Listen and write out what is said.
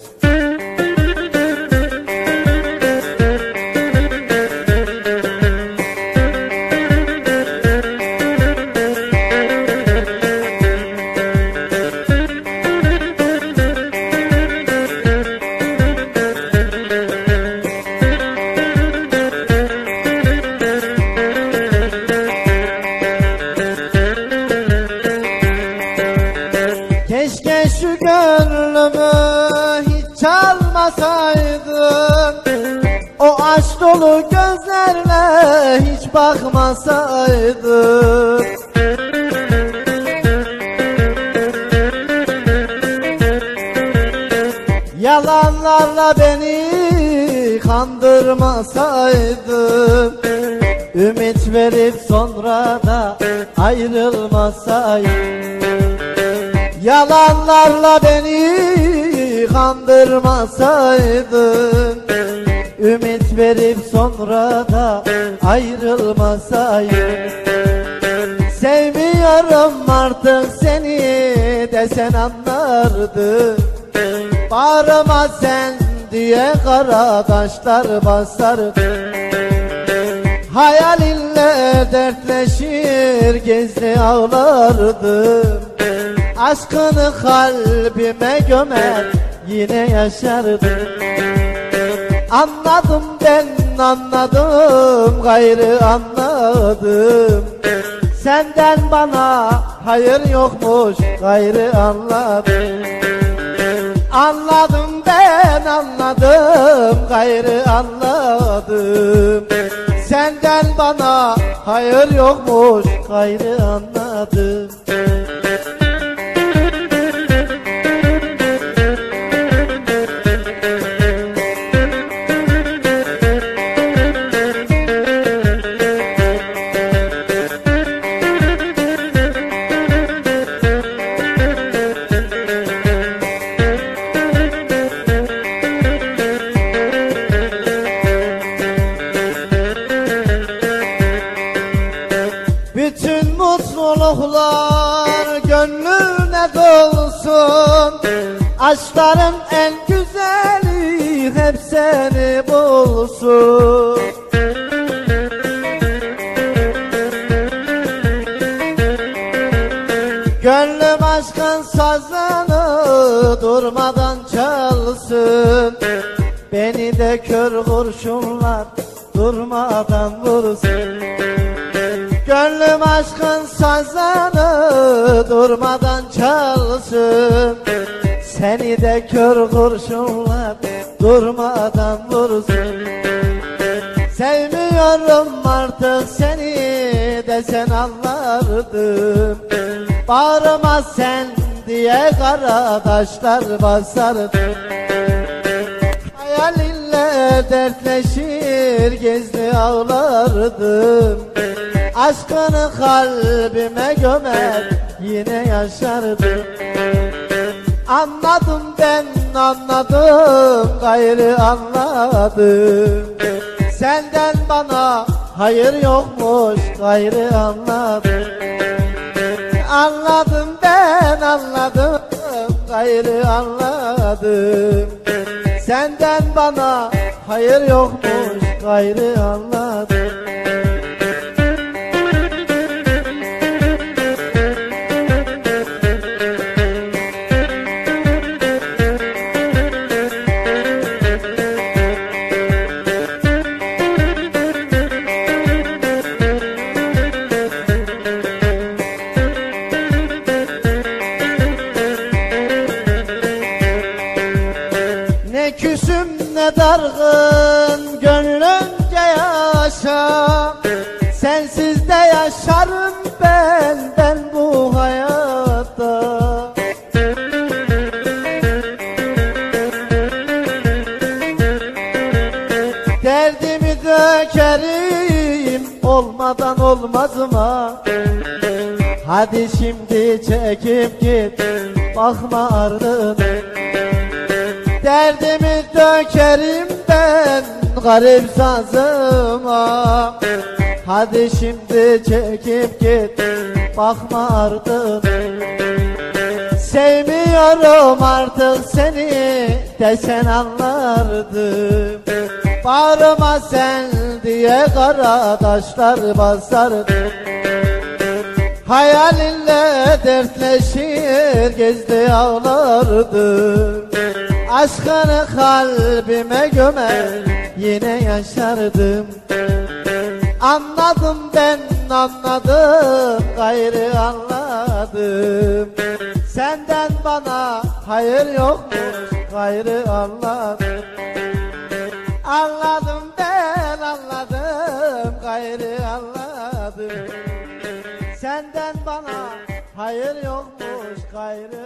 you dolu gözlerle hiç bakmasaydın Yalanlarla beni kandırmasaydın Ümit verip sonra da ayrılmasaydın Yalanlarla beni kandırmasaydın Ümit verip sonra da ayrılmasaydın Sevmiyorum artık seni desen anlardın Bağrıma sen diye kara taşlar basardın Hayalinle dertleşir gizli ağlardım Aşkını kalbime gömer yine yaşardım Anladım ben anladım gayrı anladım. Senden bana hayır yokmuş gayrı anladım. Anladım ben anladım gayrı anladım. Senden bana hayır yokmuş gayrı anladım mutluluklar gönlüne dolsun. Aşkların en güzeli hep seni bulsun. Gönlüm aşkın sazını durmadan çalsın. Beni de kör kurşunlar durmadan vursun Gönlüm aşkın sazını durmadan çalsın. Seni de kör kurşunlar durmadan vursun. Sevmiyorum artık seni desen anlardım Bağrıma sen diye kara taşlar basardım Hayalinle dertleşir gizli ağlardım Aşkını kalbime gömer yine yaşardım Anladım ben anladım gayrı anladım. Senden bana hayır yokmuş gayrı anladım. Anladım ben anladım gayrı anladım. Senden bana hayır yokmuş gayrı anladım olmadan olmaz mı? Hadi şimdi çekip git bakma ardına Derdimi dökerim ben garip sazıma. Hadi şimdi çekip git bakma ardına Sevmiyorum artık seni tek de Bağrıma sen diye kara taşlar basardın Hayalinle dertleşir gezdi ağlardım Aşkını kalbime gömer yine yaşardım. Anladım ben anladım gayrı anladım. Senden bana hayır yokmuş gayrı anladım Anladım ben anladım. Gayrı anladım. Senden bana hayır yokmuş gayrı